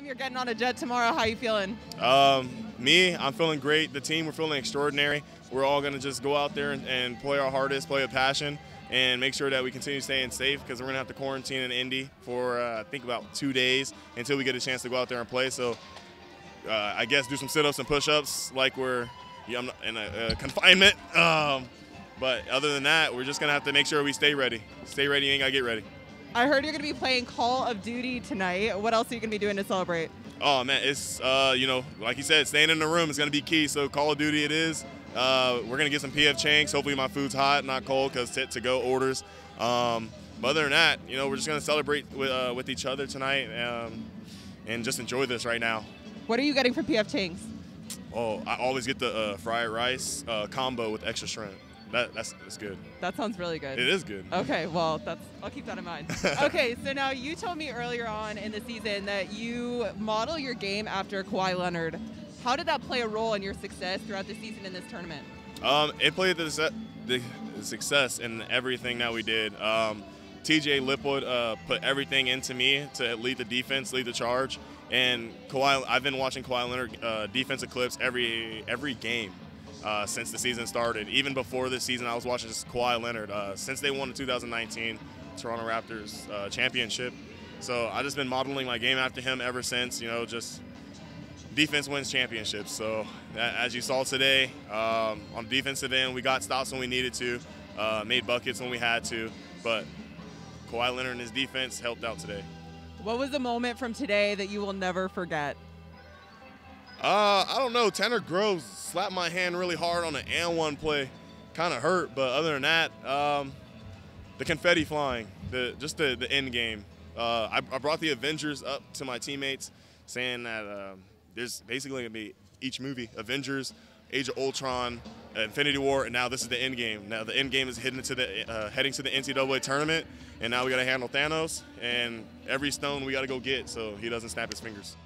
him you're getting on a jet tomorrow. How you feeling? Um, me, I'm feeling great. The team, we're feeling extraordinary. We're all going to just go out there and, and, play our hardest, play with passion, and make sure that we continue staying safe because we're going to have to quarantine in Indy for, uh, I think, about two days until we get a chance to go out there and play. So uh, I guess do some sit-ups and push-ups like we're in a, confinement. Um, but other than that, we're just going to have to make sure we stay ready. Stay ready, you ain't got to get ready. I heard you're going to be playing Call of Duty tonight. What else are you going to be doing to celebrate? Oh man, it's uh, you know, like you said, staying in the room is going to be key. So Call of Duty it is. Uh, we're going to get some PF Chang's. Hopefully my food's hot, not cold, because it's to go orders. Um, but other than that, you know, we're just going to celebrate with, uh, with each other tonight um, and just enjoy this right now. What are you getting for PF Chang's? Oh, I always get the uh, fried rice uh, combo with extra shrimp. That, that's, that's good. That sounds really good. It is good. Okay, well, that's I'll keep that in mind. okay, so now you told me earlier on in the season that you model your game after Kawhi Leonard. How did that play a role in your success throughout the season in this tournament? Um, it played the, the, success in everything that we did. Um, TJ Lipwood uh, put everything into me to lead the defense, lead the charge, and Kawhi. I've been watching Kawhi Leonard uh, defensive clips every every game uh, since the season started. Even before this season, I was watching Kawhi Leonard uh, since they won the 2019 Toronto Raptors uh, championship. So I just been modeling my game after him ever since. You know, just defense wins championships. So as you saw today, um, on the defensive end, we got stops when we needed to, uh, made buckets when we had to, but Kawhi Leonard and his defense helped out today. What was the moment from today that you will never forget? Uh, I don't know. Tanner Groves slapped my hand really hard on an and one play, kind of hurt. But other than that, um, the confetti flying, the just the the end game. Uh, I, I, brought the Avengers up to my teammates, saying that uh, there's basically gonna be each movie: Avengers, Age of Ultron, Infinity War, and now this is the end game. Now the end game is heading to the uh, heading to the NCAA tournament, and now we got to handle Thanos, and every stone we got to go get so he doesn't snap his fingers.